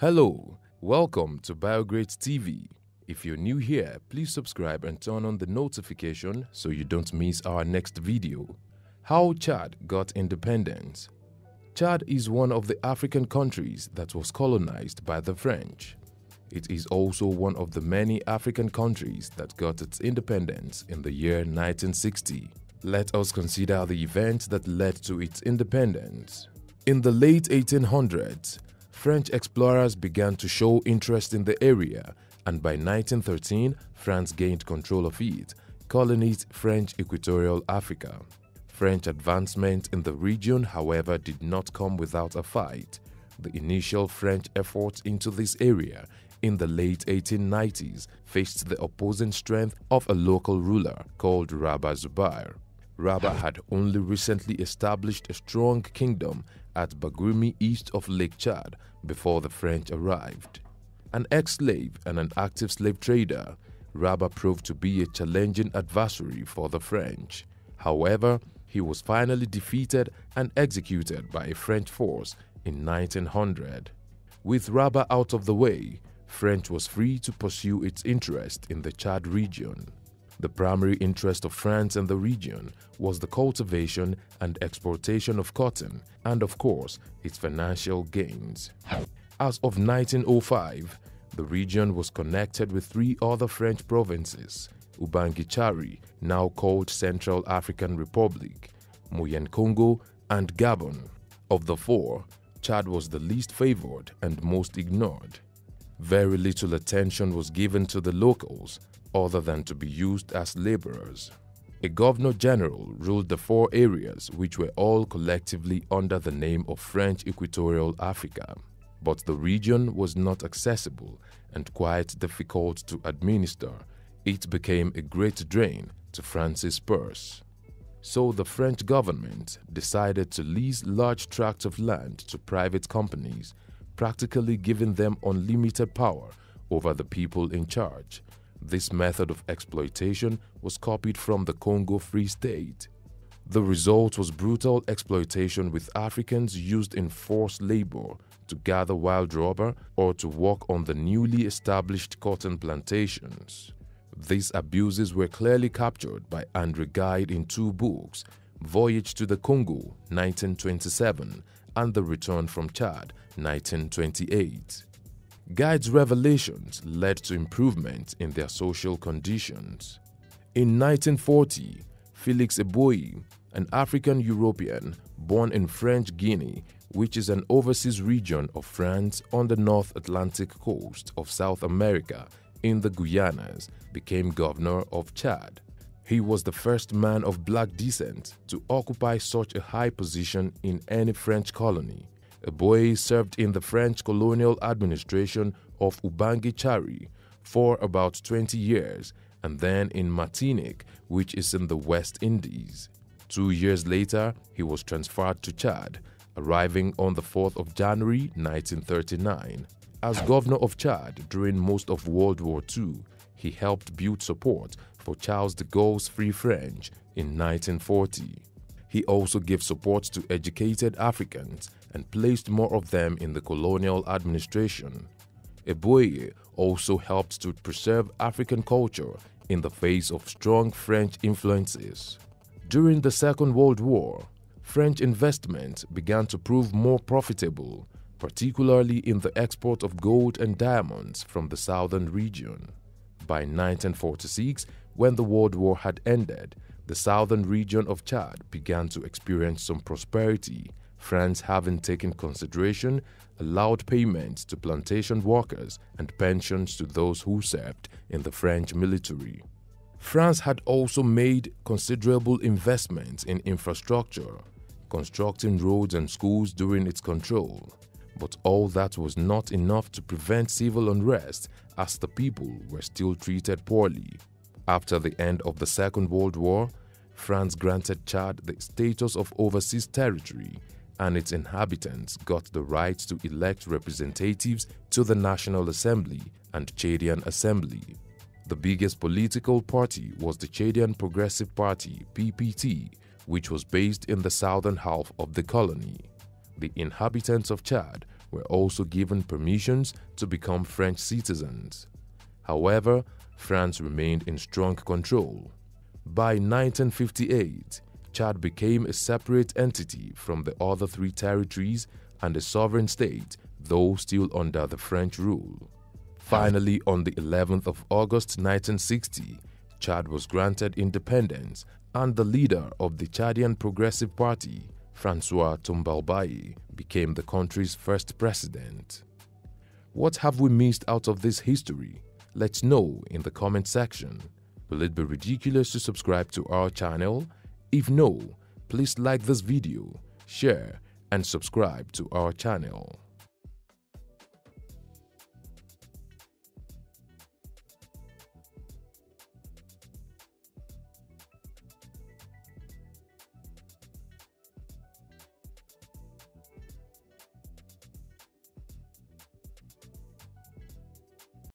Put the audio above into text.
Hello, welcome to BioGreat TV. If you're new here, please subscribe and turn on the notification so you don't miss our next video. How Chad got independence. Chad is one of the African countries that was colonized by the French. It is also one of the many African countries that got its independence in the year 1960. Let us consider the events that led to its independence. In the late 1800s, French explorers began to show interest in the area and by 1913 France gained control of it, calling it French Equatorial Africa. French advancement in the region, however, did not come without a fight. The initial French efforts into this area in the late 1890s faced the opposing strength of a local ruler called Rabah Zubayr. Rabah had only recently established a strong kingdom at Baguirmi east of Lake Chad before the French arrived. An ex-slave and an active slave trader, Rabah proved to be a challenging adversary for the French. However, he was finally defeated and executed by a French force in 1900. With Rabah out of the way, French was free to pursue its interest in the Chad region. The primary interest of France and the region was the cultivation and exportation of cotton and, of course, its financial gains. As of 1905, the region was connected with three other French provinces, Ubangi-Chari, now called Central African Republic, Moyen-Congo, and Gabon. Of the four, Chad was the least favored and most ignored. Very little attention was given to the locals other than to be used as laborers. A governor general ruled the four areas which were all collectively under the name of French Equatorial Africa. But the region was not accessible and quite difficult to administer. It became a great drain to France's purse. So the French government decided to lease large tracts of land to private companies, practically giving them unlimited power over the people in charge. This method of exploitation was copied from the Congo Free State. The result was brutal exploitation with Africans used in forced labor to gather wild rubber or to work on the newly established cotton plantations. These abuses were clearly captured by Andre Gide in two books, Voyage to the Congo 1927 and The Return from Chad 1928. Gide's revelations led to improvement in their social conditions. In 1940, Felix Eboyi, an African European born in French Guinea, which is an overseas region of France on the North Atlantic coast of South America in the Guyanas, became governor of Chad. He was the first man of black descent to occupy such a high position in any French colony. Eboyi served in the French colonial administration of Ubangi Chari for about 20 years and then in Martinique, which is in the West Indies. Two years later, he was transferred to Chad, arriving on the 4th of January 1939. As governor of Chad during most of World War II, he helped build support for Charles de Gaulle's Free French in 1940. He also gave support to educated Africans and placed more of them in the colonial administration. Eboyi also helped to preserve African culture in the face of strong French influences. During the Second World War, French investment began to prove more profitable, particularly in the export of gold and diamonds from the southern region. By 1946, when the World War had ended, the southern region of Chad began to experience some prosperity France, having taken consideration, allowed payments to plantation workers and pensions to those who served in the French military. France had also made considerable investments in infrastructure, constructing roads and schools during its control. But all that was not enough to prevent civil unrest as the people were still treated poorly. After the end of the Second World War, France granted Chad the status of overseas territory and its inhabitants got the right to elect representatives to the National Assembly and Chadian Assembly. The biggest political party was the Chadian Progressive Party PPT, which was based in the southern half of the colony. The inhabitants of Chad were also given permissions to become French citizens. However, France remained in strong control. By 1958, Chad became a separate entity from the other three territories and a sovereign state, though still under the French rule. Finally, on the 11th of August 1960, Chad was granted independence and the leader of the Chadian Progressive Party, Francois Tombalbaye, became the country's first president. What have we missed out of this history? Let's know in the comment section. Will it be ridiculous to subscribe to our channel? If no, please like this video, share and subscribe to our channel.